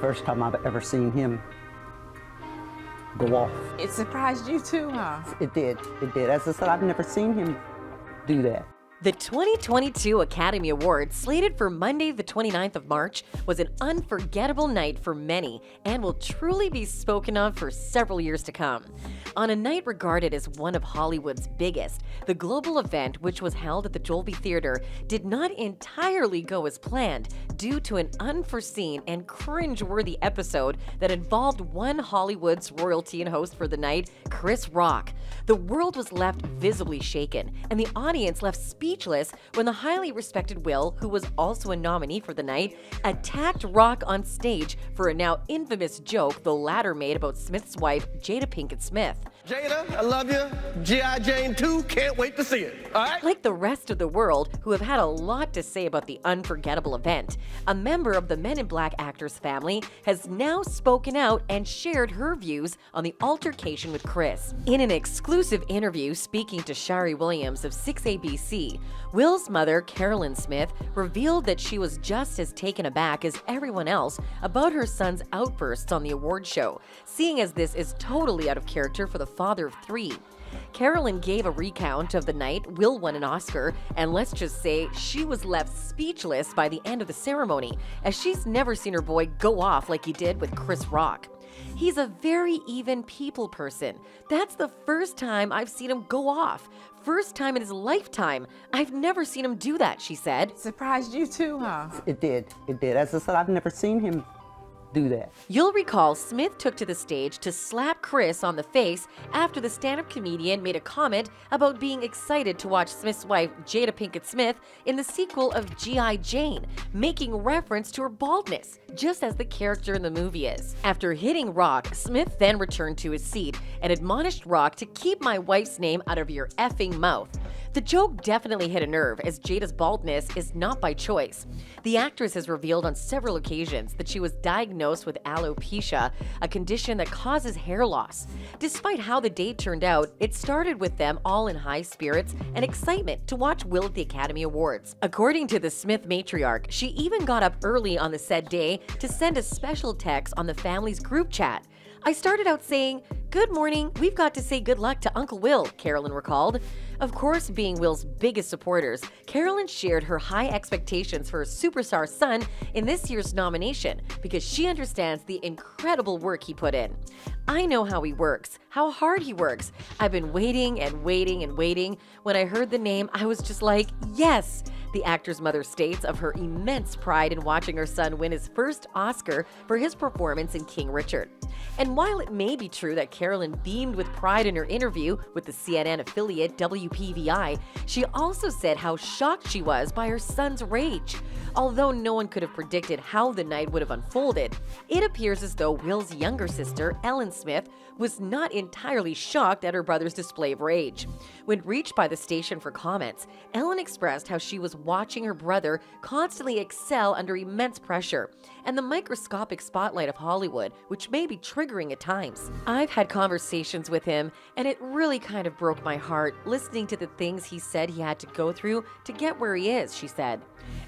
first time I've ever seen him go off. It surprised you too, huh? It did. It did. As I said, I've never seen him do that. The 2022 Academy Awards, slated for Monday, the 29th of March, was an unforgettable night for many and will truly be spoken of for several years to come. On a night regarded as one of Hollywood's biggest, the global event, which was held at the Dolby Theater, did not entirely go as planned due to an unforeseen and cringe-worthy episode that involved one Hollywood's royalty and host for the night, Chris Rock. The world was left visibly shaken, and the audience left speechless when the highly respected Will, who was also a nominee for the night, attacked Rock on stage for a now infamous joke the latter made about Smith's wife, Jada Pinkett Smith. Jada, I love you. G.I. Jane 2, can't wait to see it. All right? Like the rest of the world, who have had a lot to say about the unforgettable event, a member of the Men in Black actors family has now spoken out and shared her views on the altercation with Chris. In an exclusive interview speaking to Sharrie Williams of 6ABC, Will's mother, Carolyn Smith, revealed that she was just as taken aback as everyone else about her son's outbursts on the award show, seeing as this is totally out of character for the father of three. Carolyn gave a recount of the night Will won an Oscar, and let's just say she was left speechless by the end of the ceremony, as she's never seen her boy go off like he did with Chris Rock. He's a very even people person. That's the first time I've seen him go off. First time in his lifetime. I've never seen him do that, she said. Surprised you too, huh? It did. It did. As I said, I've never seen him do that. You'll recall Smith took to the stage to slap Chris on the face after the stand up comedian made a comment about being excited to watch Smith's wife, Jada Pinkett Smith, in the sequel of G.I. Jane, making reference to her baldness, just as the character in the movie is. After hitting Rock, Smith then returned to his seat and admonished Rock to keep my wife's name out of your effing mouth. The joke definitely hit a nerve, as Jada's baldness is not by choice. The actress has revealed on several occasions that she was diagnosed with alopecia, a condition that causes hair loss. Despite how the date turned out, it started with them all in high spirits and excitement to watch Will at the Academy Awards. According to the Smith matriarch, she even got up early on the said day to send a special text on the family's group chat. I started out saying, Good morning, we've got to say good luck to Uncle Will, Carolyn recalled. Of course, being Will's biggest supporters, Carolyn shared her high expectations for her superstar son in this year's nomination because she understands the incredible work he put in. I know how he works, how hard he works. I've been waiting and waiting and waiting. When I heard the name, I was just like, yes. The actor's mother states of her immense pride in watching her son win his first Oscar for his performance in King Richard. And while it may be true that Carolyn beamed with pride in her interview with the CNN affiliate WPVI, she also said how shocked she was by her son's rage. Although no one could have predicted how the night would have unfolded, it appears as though Will's younger sister, Ellen Smith, was not entirely shocked at her brother's display of rage. When reached by the station for comments, Ellen expressed how she was watching her brother constantly excel under immense pressure and the microscopic spotlight of Hollywood, which may be triggering at times. I've had conversations with him, and it really kind of broke my heart listening to the things he said he had to go through to get where he is, she said.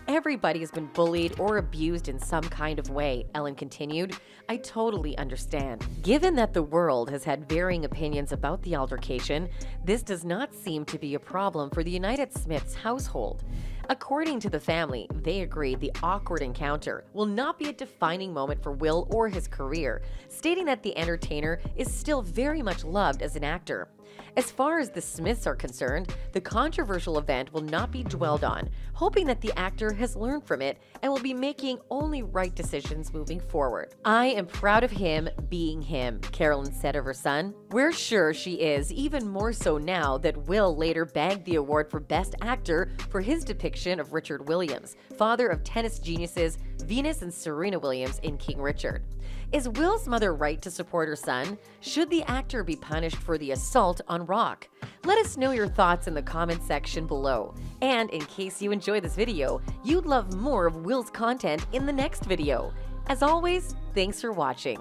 Everybody has been bullied or abused in some kind of way, Ellen continued. I totally understand. Given that the world has had varying opinions about the altercation, this does not seem to be a problem for the United Smiths household. According to the family, they agreed the awkward encounter will not be a defining moment for Will or his career, stating that the entertainer is still very much loved as an actor. As far as the Smiths are concerned, the controversial event will not be dwelled on, hoping that the actor has learned from it and will be making only right decisions moving forward. I am proud of him being him, Carolyn said of her son. We're sure she is, even more so now that Will later bagged the award for Best Actor for his depiction of Richard Williams, father of tennis geniuses Venus and Serena Williams in King Richard. Is Will's mother right to support her son? Should the actor be punished for the assault on Rock? Let us know your thoughts in the comment section below. And in case you enjoy this video, you'd love more of Will's content in the next video. As always, thanks for watching.